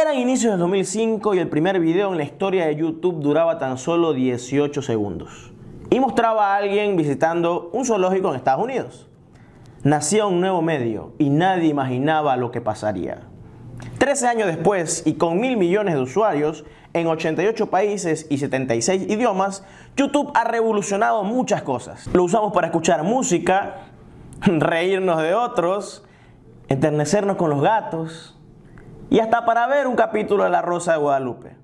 Eran inicios del 2005 y el primer video en la historia de YouTube duraba tan solo 18 segundos. Y mostraba a alguien visitando un zoológico en Estados Unidos. Nacía un nuevo medio y nadie imaginaba lo que pasaría. 13 años después y con mil millones de usuarios en 88 países y 76 idiomas, YouTube ha revolucionado muchas cosas. Lo usamos para escuchar música, reírnos de otros, enternecernos con los gatos y hasta para ver un capítulo de La Rosa de Guadalupe.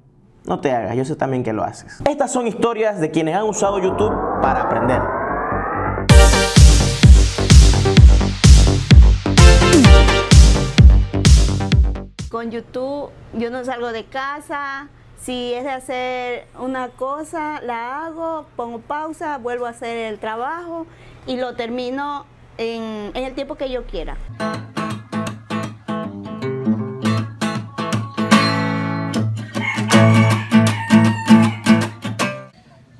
No te hagas, yo sé también que lo haces. Estas son historias de quienes han usado YouTube para aprender. Con YouTube yo no salgo de casa, si es de hacer una cosa, la hago, pongo pausa, vuelvo a hacer el trabajo y lo termino en, el tiempo que yo quiera.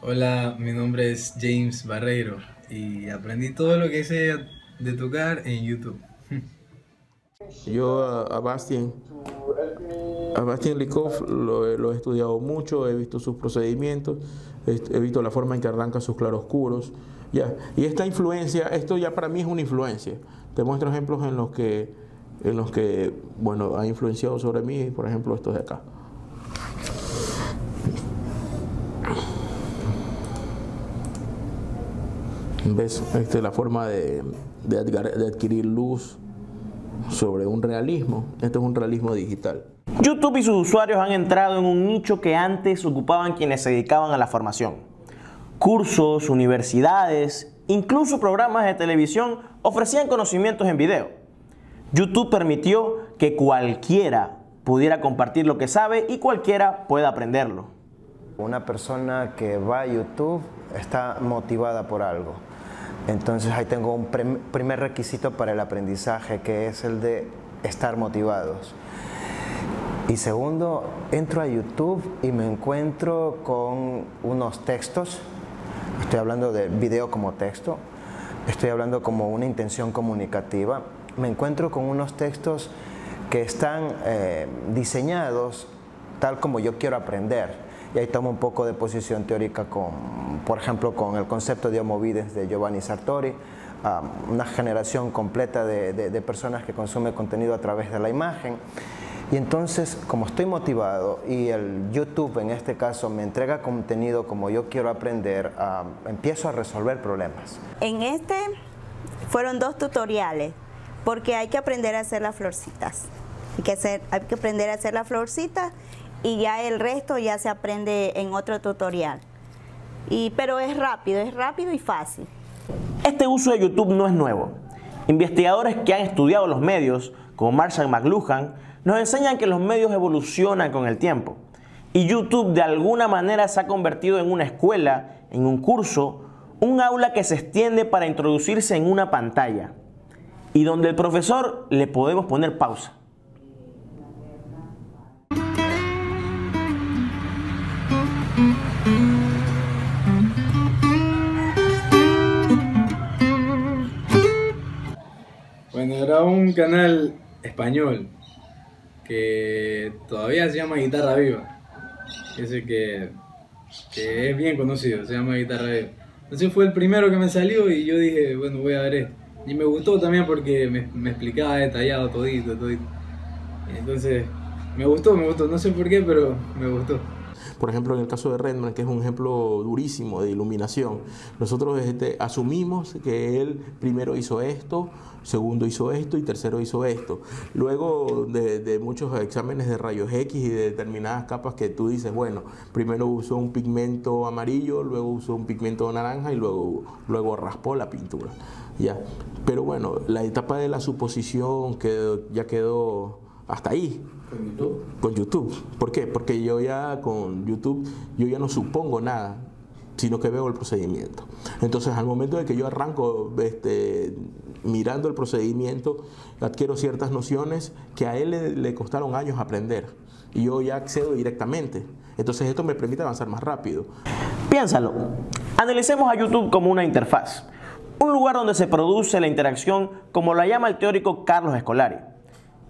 Hola, mi nombre es James Barreiro y aprendí todo lo que sé de tocar en YouTube. Yo a, Bastien, a Bastien Likov lo, he estudiado mucho, he visto sus procedimientos, he, visto la forma en que arranca sus claroscuros. Ya. Y esta influencia, esto ya para mí es una influencia. Te muestro ejemplos en los que, en los que bueno, ha influenciado sobre mí, por ejemplo, estos de acá. ¿Ves? Este, la forma de, de adquirir luz, sobre un realismo. Esto es un realismo digital. YouTube y sus usuarios han entrado en un nicho que antes ocupaban quienes se dedicaban a la formación. Cursos, universidades, incluso programas de televisión ofrecían conocimientos en video. YouTube permitió que cualquiera pudiera compartir lo que sabe y cualquiera pueda aprenderlo. Una persona que va a YouTube está motivada por algo. Entonces ahí tengo un primer requisito para el aprendizaje, que es el de estar motivados. Y segundo, entro a YouTube y me encuentro con unos textos, estoy hablando de video como texto, estoy hablando como una intención comunicativa, me encuentro con unos textos que están eh, diseñados tal como yo quiero aprender y ahí tomo un poco de posición teórica con, por ejemplo, con el concepto de Homo de Giovanni Sartori, una generación completa de, personas que consume contenido a través de la imagen. Y entonces, como estoy motivado y el YouTube en este caso me entrega contenido como yo quiero aprender, empiezo a resolver problemas. En este fueron dos tutoriales, porque hay que aprender a hacer las florcitas. Hay que, hacer, hay que aprender a hacer las florcitas y ya el resto ya se aprende en otro tutorial. Y, pero es rápido, es rápido y fácil. Este uso de YouTube no es nuevo. Investigadores que han estudiado los medios, como Marshall McLuhan, nos enseñan que los medios evolucionan con el tiempo. Y YouTube de alguna manera se ha convertido en una escuela, en un curso, un aula que se extiende para introducirse en una pantalla y donde el profesor le podemos poner pausa. Bueno, era un canal español que todavía se llama Guitarra Viva. Ese que, que es bien conocido, se llama Guitarra Viva. Entonces fue el primero que me salió y yo dije, bueno, voy a ver esto. Y me gustó también porque me, me explicaba detallado todito, todito. Entonces, me gustó, me gustó. No sé por qué, pero me gustó. Por ejemplo, en el caso de Redman, que es un ejemplo durísimo de iluminación, nosotros este, asumimos que él primero hizo esto, segundo hizo esto y tercero hizo esto. Luego de, muchos exámenes de rayos X y de determinadas capas que tú dices, bueno, primero usó un pigmento amarillo, luego usó un pigmento naranja y luego, luego raspó la pintura. Ya. Pero bueno, la etapa de la suposición que ya quedó hasta ahí. ¿Con YouTube? Con YouTube. ¿Por qué? Porque yo ya con YouTube, yo ya no supongo nada, sino que veo el procedimiento. Entonces, al momento de que yo arranco este, mirando el procedimiento, adquiero ciertas nociones que a él le, le costaron años aprender. Y yo ya accedo directamente. Entonces, esto me permite avanzar más rápido. Piénsalo. Analicemos a YouTube como una interfaz. Un lugar donde se produce la interacción como la llama el teórico Carlos Escolari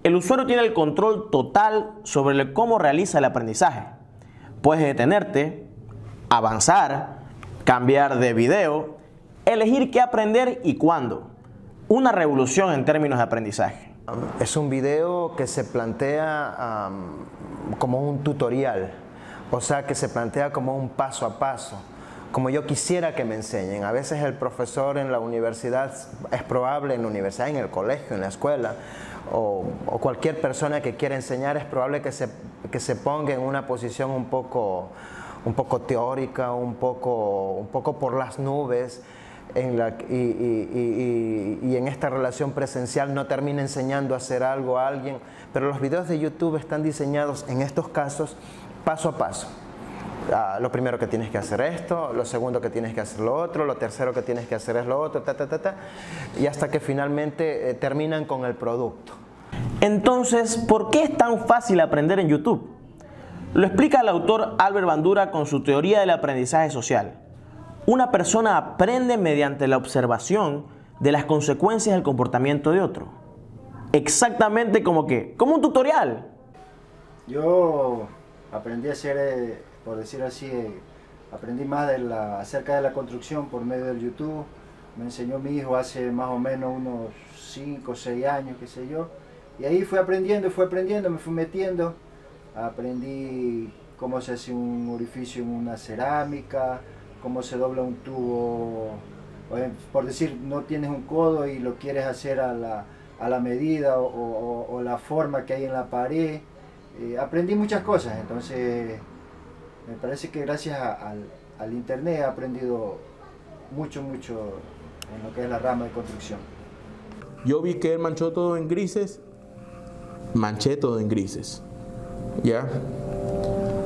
el usuario tiene el control total sobre cómo realiza el aprendizaje. Puedes detenerte, avanzar, cambiar de video, elegir qué aprender y cuándo. Una revolución en términos de aprendizaje. Es un video que se plantea como un tutorial, o sea, que se plantea como un paso a paso, como yo quisiera que me enseñen. A veces el profesor en la universidad, es probable en la universidad, en el colegio, en la escuela, o, cualquier persona que quiera enseñar, es probable que se, que se ponga en una posición un poco, un poco teórica, un poco, un poco por las nubes y, y, en esta relación presencial no termina enseñando a hacer algo a alguien, pero los videos de YouTube están diseñados en estos casos paso a paso. Ah, lo primero que tienes que hacer esto, lo segundo que tienes que hacer lo otro, lo tercero que tienes que hacer es lo otro, ta, ta, ta, ta y hasta que finalmente eh, terminan con el producto. Entonces, ¿por qué es tan fácil aprender en YouTube? Lo explica el autor Albert Bandura con su teoría del aprendizaje social. Una persona aprende mediante la observación de las consecuencias del comportamiento de otro. Exactamente como que, como un tutorial. Yo aprendí a hacer, eh, por decir así, eh, aprendí más de la, acerca de la construcción por medio del YouTube. Me enseñó mi hijo hace más o menos unos 5 o 6 años, qué sé yo. Y ahí fui aprendiendo, fui aprendiendo, me fui metiendo. Aprendí cómo se hace un orificio en una cerámica, cómo se dobla un tubo, por decir, no tienes un codo y lo quieres hacer a la, a la medida o, la forma que hay en la pared. Eh, aprendí muchas cosas, entonces me parece que gracias a, al, al, internet he aprendido mucho, mucho en lo que es la rama de construcción. Yo vi que él manchó todo en grises, manché todo en grises, ¿ya?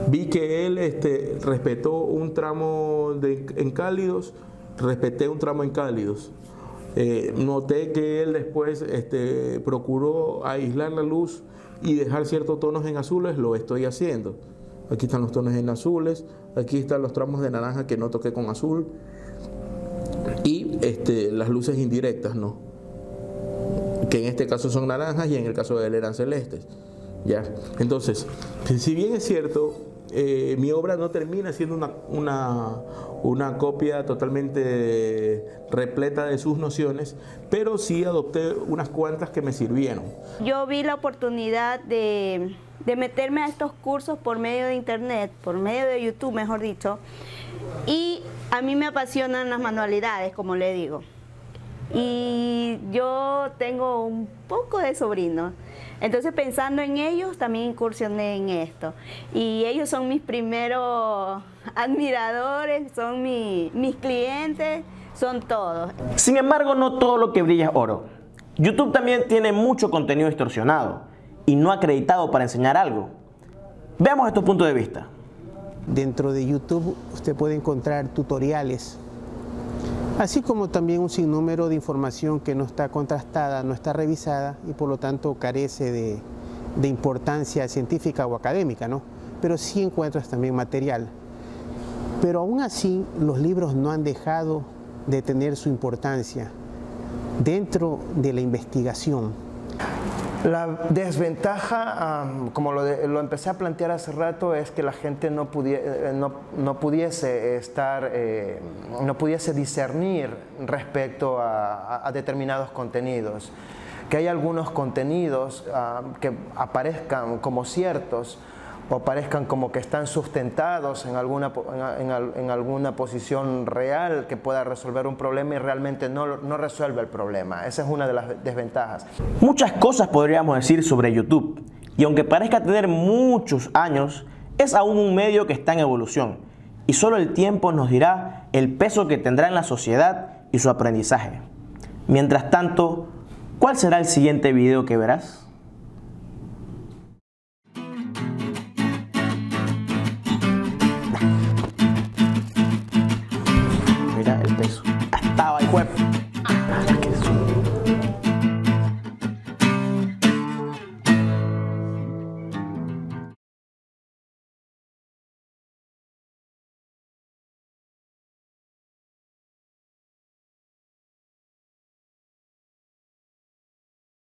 Vi que él este, respetó un tramo de, en cálidos, respeté un tramo en cálidos. Eh, noté que él después este, procuró aislar la luz y dejar ciertos tonos en azules, lo estoy haciendo. Aquí están los tonos en azules, aquí están los tramos de naranja que no toqué con azul y este, las luces indirectas, ¿no? Que en este caso son naranjas y en el caso de él eran celestes. ¿ya? Entonces, si bien es cierto, eh, mi obra no termina siendo una, una, una, copia totalmente repleta de sus nociones, pero sí adopté unas cuantas que me sirvieron. Yo vi la oportunidad de, de meterme a estos cursos por medio de internet, por medio de YouTube, mejor dicho, y a mí me apasionan las manualidades, como le digo. Y yo tengo un poco de sobrinos. Entonces pensando en ellos también incursioné en esto. Y ellos son mis primeros admiradores, son mi, mis clientes, son todos. Sin embargo, no todo lo que brilla es oro. YouTube también tiene mucho contenido distorsionado y no acreditado para enseñar algo. Veamos estos puntos de vista. Dentro de YouTube usted puede encontrar tutoriales así como también un sinnúmero de información que no está contrastada, no está revisada y por lo tanto carece de, de importancia científica o académica, ¿no? pero sí encuentras también material. Pero aún así los libros no han dejado de tener su importancia dentro de la investigación. La desventaja, um, como lo, de, lo, empecé a plantear hace rato, es que la gente no, pudie, no, no pudiese estar, eh, no pudiese discernir respecto a, determinados contenidos. Que hay algunos contenidos que aparezcan como ciertos o parezcan como que están sustentados en alguna, en, alguna posición real que pueda resolver un problema y realmente no, no resuelve el problema. Esa es una de las desventajas. Muchas cosas podríamos decir sobre YouTube y aunque parezca tener muchos años, es aún un medio que está en evolución y solo el tiempo nos dirá el peso que tendrá en la sociedad y su aprendizaje. Mientras tanto, ¿cuál será el siguiente video que verás?